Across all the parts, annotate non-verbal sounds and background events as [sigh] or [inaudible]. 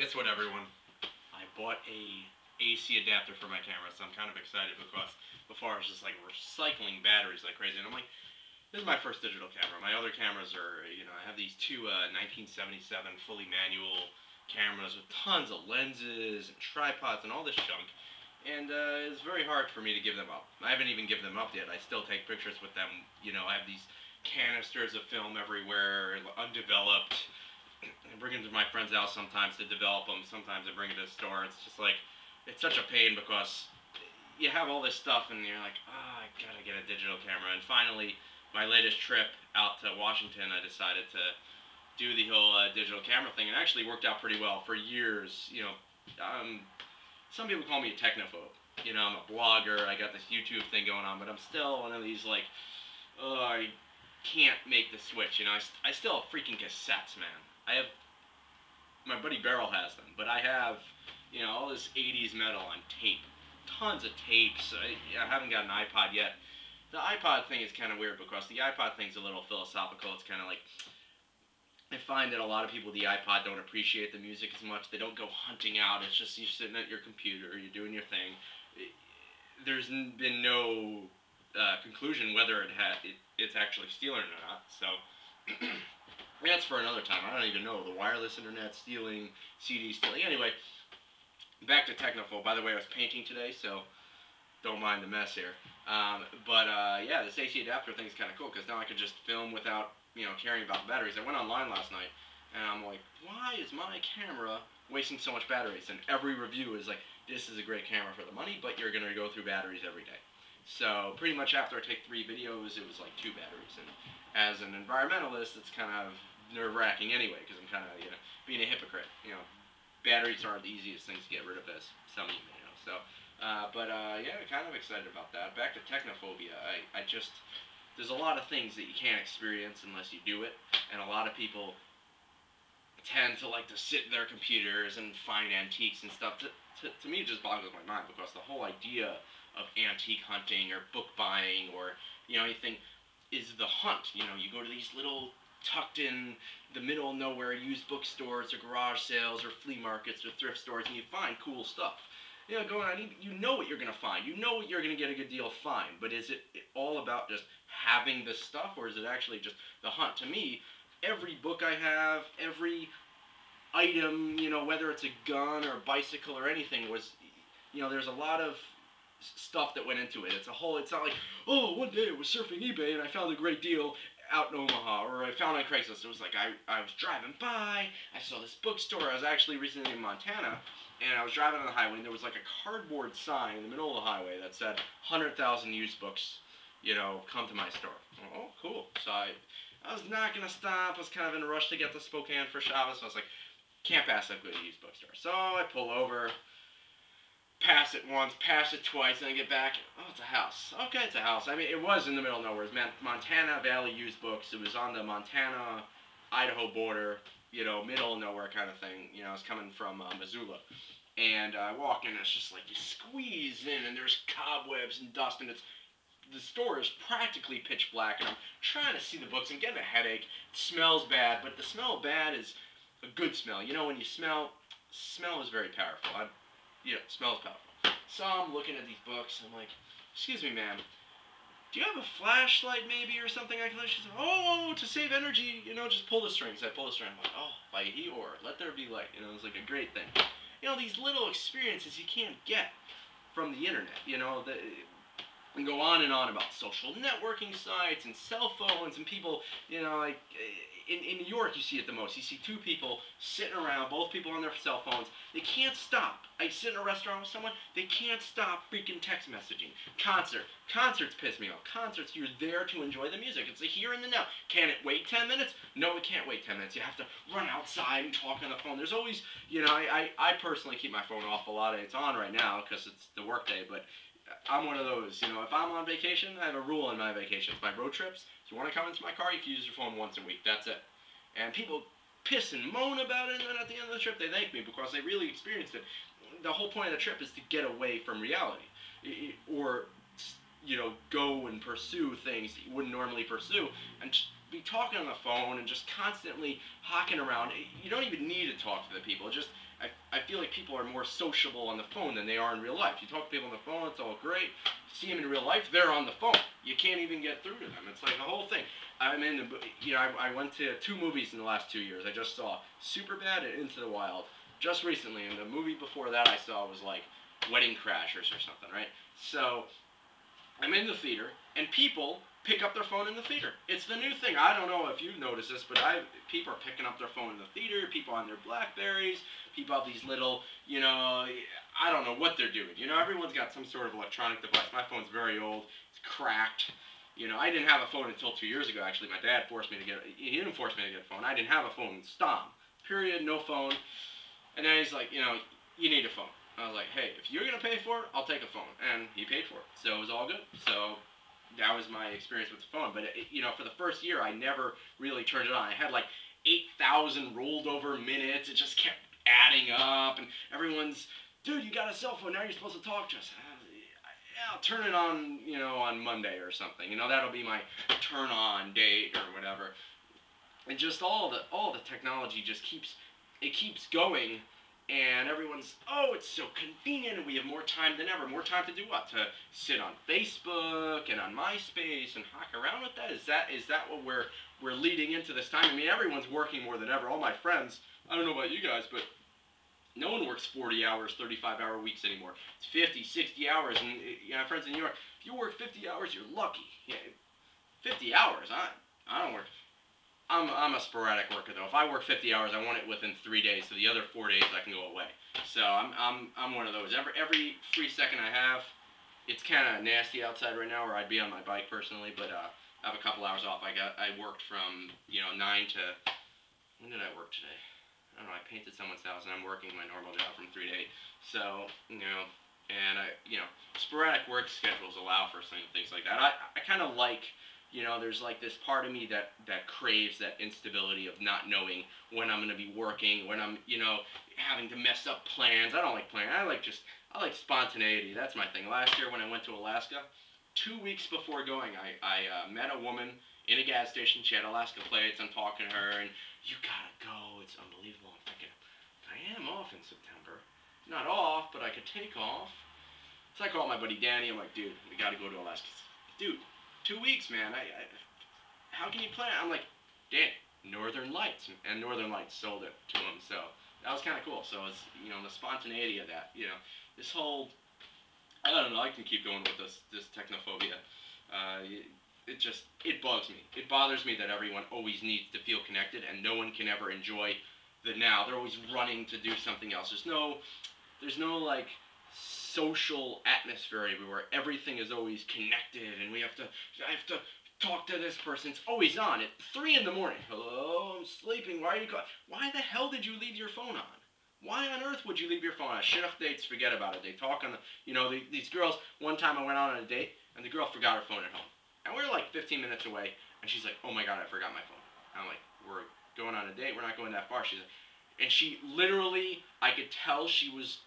guess what, everyone? I bought a AC adapter for my camera, so I'm kind of excited because before I was just like recycling batteries like crazy, and I'm like, this is my first digital camera. My other cameras are, you know, I have these two uh, 1977 fully manual cameras with tons of lenses and tripods and all this junk. And uh, it's very hard for me to give them up. I haven't even given them up yet. I still take pictures with them. You know, I have these canisters of film everywhere, undeveloped. I bring them to my friend's house sometimes to develop them. Sometimes I bring it to the store. It's just like, it's such a pain because you have all this stuff and you're like, ah, oh, I gotta get a digital camera. And finally, my latest trip out to Washington, I decided to do the whole uh, digital camera thing. It actually worked out pretty well for years. You know, um, some people call me a technophobe. You know, I'm a blogger. I got this YouTube thing going on, but I'm still one of these like, oh, I can't make the switch. You know, I, I still have freaking cassettes, man. I have my buddy Beryl has them, but I have you know all this '80s metal on tape, tons of tapes. I, I haven't got an iPod yet. The iPod thing is kind of weird because the iPod thing's a little philosophical. It's kind of like I find that a lot of people with the iPod don't appreciate the music as much. They don't go hunting out. It's just you're sitting at your computer, you're doing your thing. There's been no uh, conclusion whether it had it, it's actually stealing or not. So [clears throat] that's for another time. I don't even know the wireless internet stealing, CD stealing. Anyway, back to Technophobe. By the way, I was painting today, so don't mind the mess here. Um, but uh, yeah, this AC adapter thing is kind of cool because now I can just film without you know caring about the batteries. I went online last night and I'm like, why is my camera wasting so much batteries? And every review is like, this is a great camera for the money, but you're gonna go through batteries every day. So pretty much after I take three videos, it was like two batteries. And as an environmentalist, it's kind of nerve-wracking anyway because I'm kind of you know being a hypocrite. You know, batteries aren't the easiest things to get rid of, as some of you may know. So, uh, but uh, yeah, kind of excited about that. Back to technophobia. I, I just there's a lot of things that you can't experience unless you do it, and a lot of people tend to like to sit in their computers and find antiques and stuff. To, to, to me, it just boggles my mind because the whole idea of antique hunting or book buying or you know anything is the hunt. You know, you go to these little tucked in the middle of nowhere used bookstores or garage sales or flea markets or thrift stores and you find cool stuff. You know, going on, you know what you're going to find. You know what you're going to get a good deal fine. But is it all about just having the stuff or is it actually just the hunt? To me, every book I have, every item, you know, whether it's a gun or a bicycle or anything was, you know, there's a lot of stuff that went into it. It's a whole, it's not like, oh, one day I was surfing eBay and I found a great deal out in Omaha, or I found on Craigslist. It was like I, I was driving by, I saw this bookstore. I was actually recently in Montana, and I was driving on the highway, and there was like a cardboard sign in the middle of the highway that said 100,000 used books, you know, come to my store. Oh, cool. So I, I was not going to stop. I was kind of in a rush to get to Spokane for Shabbos. So I was like, can't pass up good used bookstore. So I pull over, pass it once, pass it twice, and I get back. Oh, it's a house. Okay, it's a house. I mean, it was in the middle of nowhere. It was Montana Valley Used Books. It was on the Montana Idaho border, you know, middle of nowhere kind of thing. You know, it's coming from uh, Missoula. And I walk in, and it's just like you squeeze in, and there's cobwebs and dust, and it's the store is practically pitch black, and I'm trying to see the books. I'm getting a headache. It smells bad, but the smell bad is a good smell. You know, when you smell, smell is very powerful. I, you know, smells powerful. So I'm looking at these books. I'm like, excuse me, ma'am. Do you have a flashlight maybe or something I can She said, oh, to save energy, you know, just pull the strings. I pull the string. I'm like, oh, vayehi or let there be light. You know, it's like a great thing. You know, these little experiences you can't get from the internet. You know, the, uh, and go on and on about social networking sites and cell phones and people, you know, like uh, in, in New York, you see it the most. You see two people sitting around, both people on their cell phones. They can't stop. I sit in a restaurant with someone, they can't stop freaking text messaging. Concert. Concerts piss me off. Concerts, you're there to enjoy the music. It's a here and the now. Can it wait 10 minutes? No, it can't wait 10 minutes. You have to run outside and talk on the phone. There's always, you know, I, I, I personally keep my phone off a lot. It's on right now because it's the workday, but I'm one of those. You know, if I'm on vacation, I have a rule on my vacations. My road trips, if you want to come into my car, you can use your phone once a week. That's it. And people piss and moan about it, and then at the end of the trip, they thank me because they really experienced it. The whole point of the trip is to get away from reality, or you know, go and pursue things that you wouldn't normally pursue, and be talking on the phone and just constantly hawking around. You don't even need to talk to the people. Just I I feel like people are more sociable on the phone than they are in real life. You talk to people on the phone, it's all great. See them in real life, they're on the phone. You can't even get through to them. It's like the whole thing. I'm in, the, you know, I, I went to two movies in the last two years. I just saw Superbad and Into the Wild just recently, and the movie before that I saw was like Wedding Crashers or something, right? So I'm in the theater, and people pick up their phone in the theater. It's the new thing. I don't know if you've noticed this, but I people are picking up their phone in the theater. People on their Blackberries. People have these little, you know, I don't know what they're doing. You know, everyone's got some sort of electronic device. My phone's very old. It's cracked. You know, I didn't have a phone until two years ago. Actually, my dad forced me to get. He didn't force me to get a phone. I didn't have a phone. Stom. Period. No phone. And then he's like, you know, you need a phone. I was like, hey, if you're gonna pay for it, I'll take a phone, and he paid for it, so it was all good. So that was my experience with the phone. But it, you know, for the first year, I never really turned it on. I had like 8,000 rolled over minutes. It just kept adding up, and everyone's, dude, you got a cell phone now. You're supposed to talk to us. I'll turn it on, you know, on Monday or something. You know, that'll be my turn on date or whatever. And just all the all the technology just keeps it keeps going and everyone's oh it's so convenient and we have more time than ever more time to do what? To sit on facebook and on myspace and hawk around with that? Is that is that what we're we're leading into this time? I mean everyone's working more than ever. All my friends i don't know about you guys but no one works 40 hours 35 hour weeks anymore. It's 50 60 hours and you know friends in new york if you work 50 hours you're lucky. Yeah, 50 hours i i don't work I'm, I'm a sporadic worker though. If I work 50 hours, I want it within three days. So the other four days I can go away. So I'm, I'm, I'm one of those. Every every free second I have, it's kind of nasty outside right now, or I'd be on my bike personally. But uh, I have a couple hours off. I got I worked from you know nine to when did I work today? I don't know. I painted someone's house, and I'm working my normal job from three to eight. So you know, and I you know sporadic work schedules allow for some things like that. I I kind of like you know there's like this part of me that that craves that instability of not knowing when i'm going to be working when i'm you know having to mess up plans. I don't like planning i like just i like spontaneity that's my thing. Last year when i went to alaska two weeks before going i, I uh, met a woman in a gas station. She had alaska plates i'm talking to her and you gotta go it's unbelievable i'm thinking i am off in september. Not off but i could take off. So i called my buddy danny i'm like dude we gotta go to alaska. Dude two weeks, man. I, I how can you plan? I'm like, Dan, Northern Lights, and Northern Lights sold it to him. So that was kind of cool. So it's you know the spontaneity of that. You know, this whole I don't know. I can keep going with this this technophobia. Uh, it, it just it bugs me. It bothers me that everyone always needs to feel connected, and no one can ever enjoy the now. They're always running to do something else. There's no there's no like social atmosphere everywhere. Everything is always connected, and we have to. I have to talk to this person. It's always on at three in the morning. Hello, I'm sleeping. Why are you calling? Why the hell did you leave your phone on? Why on earth would you leave your phone on? Shit off dates, forget about it. They talk on the, you know, the, these girls. One time I went out on a date, and the girl forgot her phone at home, and we were like 15 minutes away, and she's like, "Oh my god, I forgot my phone." I'm like, "We're going on a date. We're not going that far." She's like, and she literally, I could tell she was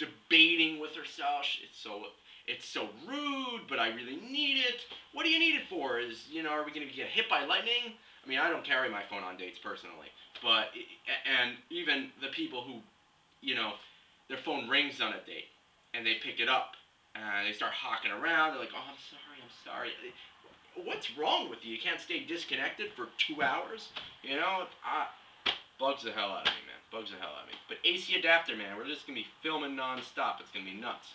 debating with herself. It's so it's so rude, but I really need it. What do you need it for? Is you know, are we gonna get hit by lightning? I mean, I don't carry my phone on dates personally, but and even the people who, you know, their phone rings on a date and they pick it up and they start hawking around. They're like, "Oh, I'm sorry, I'm sorry." What's wrong with you? You can't stay disconnected for two hours. You know, I, bugs the hell out of me, man bugs the hell out of me. But AC adapter, man, we're just gonna be filming non-stop. It's gonna be nuts.